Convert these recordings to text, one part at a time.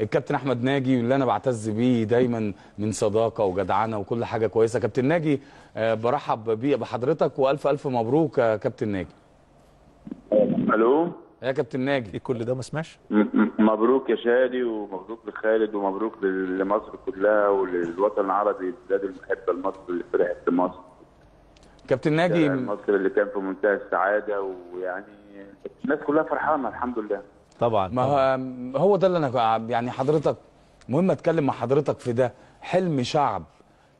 الكابتن أحمد ناجي اللي أنا بعتز بيه دايما من صداقة وجدعنه وكل حاجة كويسة. كابتن ناجي آه، برحب بيه بحضرتك وألف ألف مبروك يا كابتن ناجي. ألو؟ يا كابتن ناجي. إيه كل ده ما سمعش؟ مبروك يا شادي ومبروك لخالد ومبروك لمصر كلها وللوطن العربي البلاد المحبة لمصر اللي فرحت لمصر كابتن ناجي مصر اللي كان في منتهى السعادة ويعني الناس كلها فرحانة الحمد لله. طبعا ما هو هو ده اللي أنا يعني حضرتك مهم أتكلم مع حضرتك في ده. حلم شعب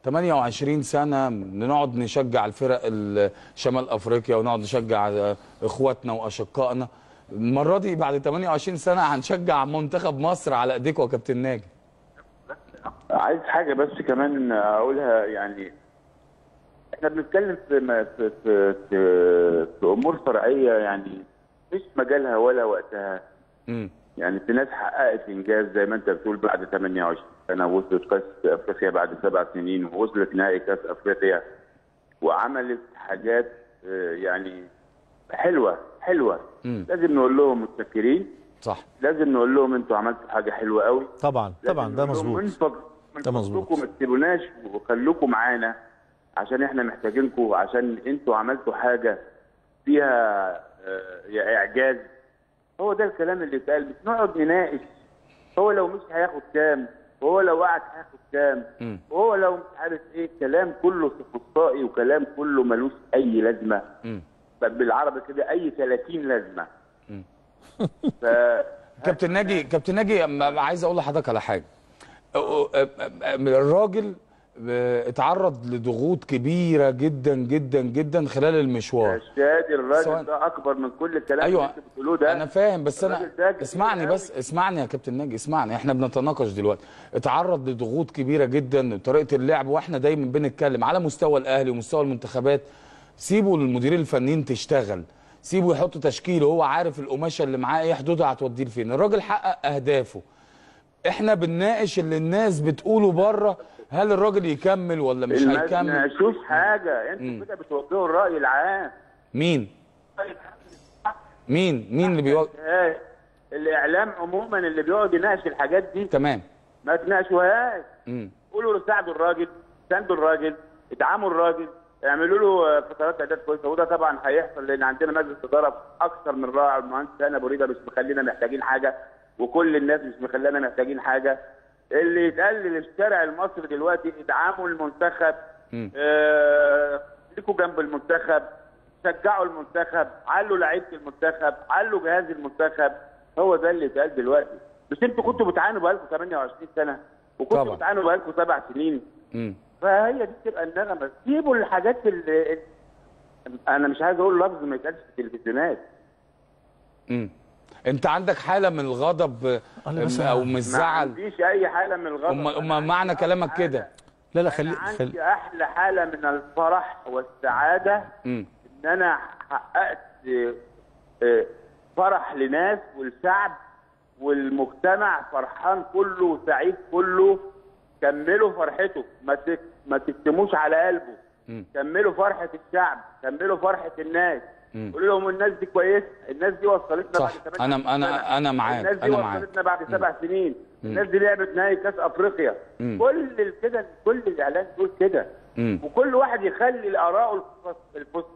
28 سنة نقعد نشجع الفرق ال- شمال أفريقيا ونقعد نشجع إخواتنا وأشقائنا. المرة دي بعد 28 سنة هنشجع منتخب مصر على ايديكم يا كابتن ناجي. عايز حاجة بس كمان أقولها يعني إحنا بنتكلم في في في, في, أمور فرعية يعني مش مجالها ولا وقتها. يعني في ناس حققت إنجاز زي ما أنت بتقول بعد 28 سنة وصلت كأس أفريقيا بعد سبع سنين ووصلت نهائي كأس أفريقيا وعملت حاجات آه، يعني حلوة حلوة. مم. لازم نقول لهم متشكرين. صح. لازم نقول لهم أنتوا عملتوا حاجة حلوة قوي طبعا طبعا ده مظبوط. ده مظبوط. فضلكم ما تسيبوناش وخلوكم معانا عشان إحنا محتاجينكم عشان أنتوا عملتوا حاجة فيها آه، إعجاز. هو ده الكلام اللي اتقال. مش نقعد نناقش. هو لو مش هياخد كام؟ وهو لو قعد هياخد كام. وهو لو مش عارف إيه؟ كلام كله سفسطائي وكلام كله ملوش أي لازمة. بالعربي كده أي 30 لازمة. ف كابتن ناجي كابتن ناجي عايز أقول لحضرتك على حاجة. الراجل اتعرض لضغوط كبيرة جدا جدا جدا خلال يا المشوار شادي الراجل سواء- ده أكبر من كل الكلام أيوه اللي أنت بتقولوه ده. أنا فاهم بس أنا اسمعني بس قوي. اسمعني يا كابتن ناجي اسمعني. إحنا بنتناقش دلوقتي. اتعرض لضغوط كبيرة جدا طريقة اللعب وإحنا دايما بنتكلم على مستوى الأهلي ومستوى المنتخبات. سيبوا للمديرين الفنيين تشتغل. سيبوا يحط تشكيل وهو عارف القماشة اللي معاه إيه حدودها هتوديه لفين. الراجل حقق أهدافه. إحنا بنناقش اللي الناس بتقوله بره هل الراجل يكمل ولا مش ما هيكمل؟ تناقشوش حاجة أنتوا كده بتوجهوا الرأي العام. مين؟ مين؟ مين اللي بيوجه؟ الإعلام عموما اللي بيقعد يناقش الحاجات دي. تمام. ما تناقشوهاش. قولوا له ساعدوا الراجل ساندوا الراجل ادعموا الراجل اعملوا له فترات اعداد كويسة. وده طبعا هيحصل لأن عندنا مجلس إدارة أكثر من رائع. المهندس هاني ابو مش مخلينا محتاجين حاجة وكل الناس مش مخلينا محتاجين حاجة. اللي يتقال للشارع المصري دلوقتي ادعموا المنتخب مم. آه، خليكوا جنب المنتخب شجعوا المنتخب علوا لعيبة المنتخب علوا جهاز المنتخب. هو ده اللي اتقال دلوقتي. مش أنتوا كنتوا بتعانوا بقالكم 28 سنة وكنتوا. بتعانوا بقالكم سبع سنين. امم فهي دي تبقى النغمة. سيبوا الحاجات اللي أنا مش عايز أقول لفظ ما يتقالش في التلفزيونات. انت عندك حاله من الغضب أو من ما الزعل؟ عنديش أي حالة من الغضب. أم معنى كلامك كده. لا لا خلي عندي خلي أحلى حالة من الفرح والسعادة امم إن أنا حققت آه، فرح لناس والشعب والمجتمع فرحان كله وسعيد كله كملوا فرحته. ما ما تكتموش على قلبه. مم. كملوا فرحة الشعب كملوا فرحة الناس. مم. قولوا لهم الناس دي كويسة الناس دي وصلتنا صح. بعد 28 أنا- أنا- سنة. أنا معاك. الناس دي أنا معاك. وصلتنا بعد سبع سنين الناس دي لعبت نهائي كأس أفريقيا مم. كل كده كل الإعلان دول كده مم. وكل واحد يخلي الآراء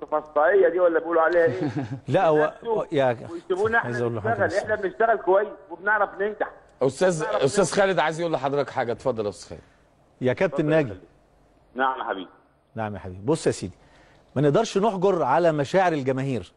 الفسطائيه دي ولا بيقولوا عليها إيه لا هو يا ويسيبونا إحنا نشتغل. إحنا بنشتغل كويس وبنعرف ننجح أستاذ أستاذ خالد عايز يقول لحضرتك حاجة اتفضل يا أستاذ خالد يا كابتن ناجي نعم يا حبيبي نعم يا حبيبي بص يا سيدي ما نقدرش نحجر على مشاعر الجماهير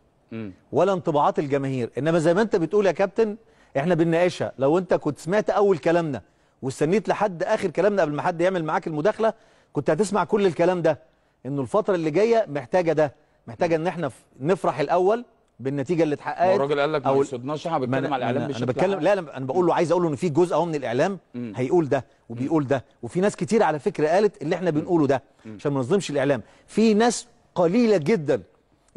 ولا انطباعات الجماهير. إنما زي ما أنت بتقول يا كابتن إحنا بنناقشها. لو أنت كنت سمعت أول كلامنا واستنيت لحد آخر كلامنا قبل ما حد يعمل معاك المداخلة كنت هتسمع كل الكلام ده. إنه الفترة اللي جاية محتاجة ده. محتاجة إن إحنا نفرح الأول بالنتيجة اللي اتحققت. الراجل قال لك ما يصدناش إحنا بنتكلم على الإعلام بشكل أنا بتكلم. لا أنا بقول له عايز أقول له إن في جزء أهو من الإعلام هيقول ده وبيقول ده. وفي ناس كتير على فكرة قالت اللي إحنا بنقوله ده عشان ما نظلمش الإعلام. في ناس قليلة جدا.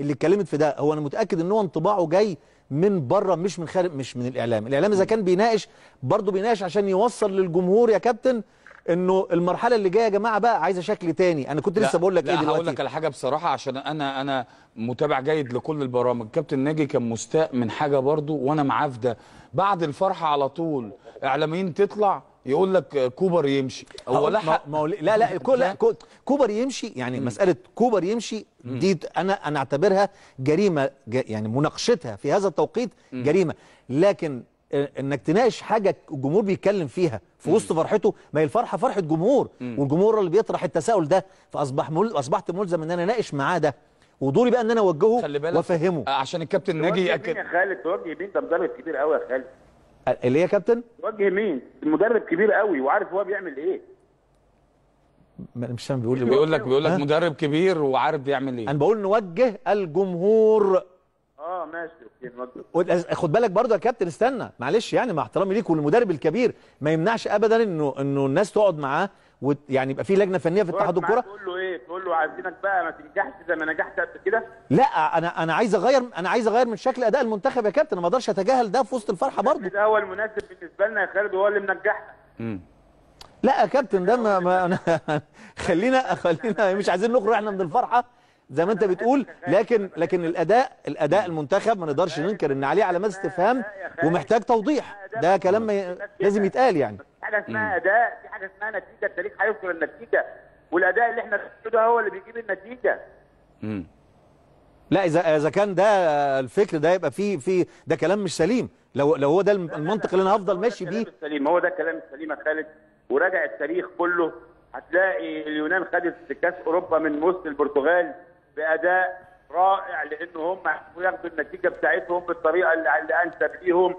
اللي اتكلمت في ده هو أنا متأكد إن هو انطباعه جاي من بره مش من خارج مش من الإعلام. الإعلام إذا كان بيناقش برضه بيناقش عشان يوصل للجمهور يا كابتن إنه المرحلة اللي جاية يا جماعة بقى عايزة شكل تاني. أنا كنت لسه بقول لك لا إيه هقول دلوقتي لك على حاجة بصراحة عشان أنا أنا متابع جيد لكل البرامج. كابتن ناجي كان مستاء من حاجة برضو وأنا معاه في ده. بعد الفرحة على طول إعلاميين تطلع يقول لك كوبر يمشي. هو لحق ما- هو لا لا كو لا كو- كوبر يمشي يعني مسألة كوبر يمشي دي أنا أنا أعتبرها جريمة يعني مناقشتها في هذا التوقيت جريمة. لكن إنك تناقش حاجة الجمهور بيتكلم فيها في وسط فرحته ما هي الفرحة فرحة جمهور. والجمهور اللي بيطرح التساؤل ده فأصبح مل... أصبحت ملزم إن أنا اناقش معاه ده. ودوري بقى إن أنا أوجهه خلي بالك وأفهمه. عشان الكابتن ناجي ياكد يا خالد توجه مين ده مدرب كبير قوي يا خالد. اللي هي يا كابتن؟ توجه مين؟ المدرب كبير قوي وعارف هو بيعمل إيه. مش فاهم بيقول إيه. بيقول لك بيقول لك؟ مدرب كبير وعارف بيعمل إيه. أنا بقول نوجه الجمهور. آه ماشي أوكي نوجه. وت- خد بالك برضه يا كابتن استنى معلش يعني مع احترامي ليك والمدرب الكبير ما يمنعش ابدا انه إنه الناس تقعد معاه. وت يعني يبقى في لجنة فنية في اتحاد الكوره تقول له إيه؟ تقول له عايزينك بقى ما تنجحش زي ما نجحت قبل كده. لا أنا أنا عايز أغير أنا عايز أغير من شكل أداء المنتخب يا كابتن. أنا ما أقدرش أتجاهل ده في وسط الفرحة برضه. ده هو المناسب بالنسبة لنا يا خالد وهو اللي منجحنا. لا يا كابتن ده ما, ما أنا خلينا خلينا مش عايزين نخرج إحنا من الفرحة زي ما أنت بتقول. لكن لكن الأداء الأداء المنتخب ما نقدرش ننكر إن عليه علامات استفهام ومحتاج توضيح. ده كلام لازم يتقال يعني. في حاجة اسمها أداء في حاجة اسمها نتيجة التاريخ هيذكر النتيجة. والأداء اللي إحنا ده هو اللي بيجيب النتيجة. مم. لا إذا إذا كان ده الفكر ده يبقى في في ده كلام مش سليم. لو لو هو ده المنطق اللي أنا هفضل ماشي بيه. السليم هو ده الكلام السليم يا خالد. وراجع التاريخ كله هتلاقي اليونان خدت كأس أوروبا من وسط البرتغال بأداء رائع لأن هم ياخدوا النتيجة بتاعتهم بالطريقة اللي, اللي أنسب ليهم.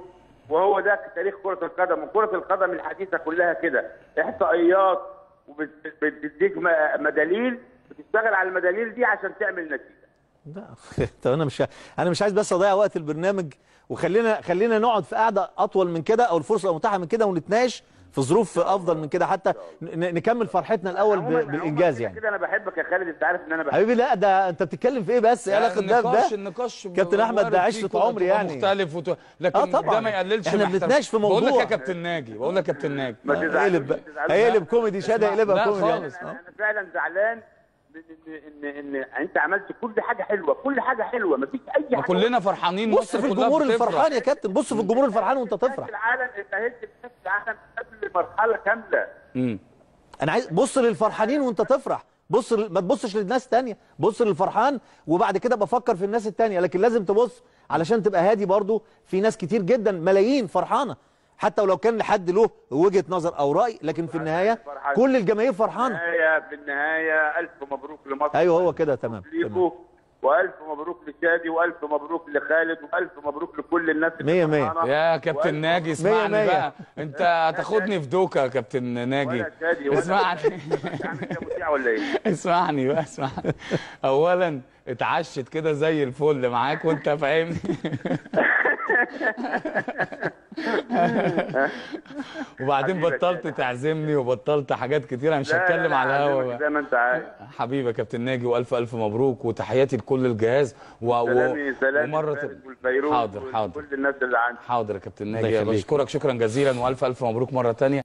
وهو ده تاريخ كرة القدم وكرة القدم الحديثة كلها كده. إحصائيات وبتديك مداليل بتشتغل على المداليل دي عشان تعمل نتيجة. لا. طب أنا مش أنا مش عايز بس أضيع وقت البرنامج وخلينا خلينا نقعد في قعدة أطول من كده أو الفرصة متاحه من كده ونتناقش في ظروف أفضل من كده حتى نكمل فرحتنا الأول بالإنجاز يعني كده أنا بحبك يا خالد أنت عارف إن أنا بحبك حبيبي لا ده أنت بتتكلم في إيه بس إيه علاقة ده النقاش بده النقاش كابتن أحمد ده فيه عمري يعني. مختلف وت... لكن آه طبعاً. ده ما يقللش احترام- بنتناقش في بقول لك موضوع. يا كابتن ناجي بقول لك يا كابتن ناجي ما تزعلوش، هيقلب. هيقلب كوميدي شادي هيقلبها كوميدي خالص. أنا أنا فعلا زعلان ان ان ان انت عملت كل حاجة حلوة كل حاجة حلوة مفيش اي حاجة كلنا فرحانين بص في الجمهور. الفرحان يا كابتن بص في الجمهور الفرحان وانت تفرح العالم اتأهلت لكأس العالم قبل مرحله كامله مم. أنا عايز بص للفرحانين وانت تفرح بص. ما تبصش للناس تانية بص للفرحان وبعد كده بفكر في الناس التانية لكن لازم تبص علشان تبقى هادي برضو في ناس كتير جدا ملايين فرحانة حتى ولو كان لحد له وجهة نظر أو رأي لكن في النهاية فرحان. كل الجماهير النهاية في النهاية ألف مبروك لمصر أيوه هو كده تمام وألف مبروك لشادي وألف مبروك لخالد وألف مبروك لكل الناس اللي مية مية. فرحانة. يا كابتن ناجي مية اسمعني مية. بقى انت هتاخدني في دوكا يا كابتن ناجي اسمعني ولا إيه؟ اسمعني بقى اسمعني اولا اتعشت كده زي الفل معاك وانت فاهمني وبعدين بطلت تعزمني وبطلت حاجات كتيره مش لا، لا، هتكلم على الهوا زي ما أنت عايز. حبيبي يا كابتن ناجي وألف ألف مبروك وتحياتي لكل الجهاز و... و... سلامي سلامي ومرة حاضر حاضر. وكل الناس اللي عندي حاضر يا كابتن ناجي. بشكرك شكرا جزيلا وألف ألف مبروك مرة تانية.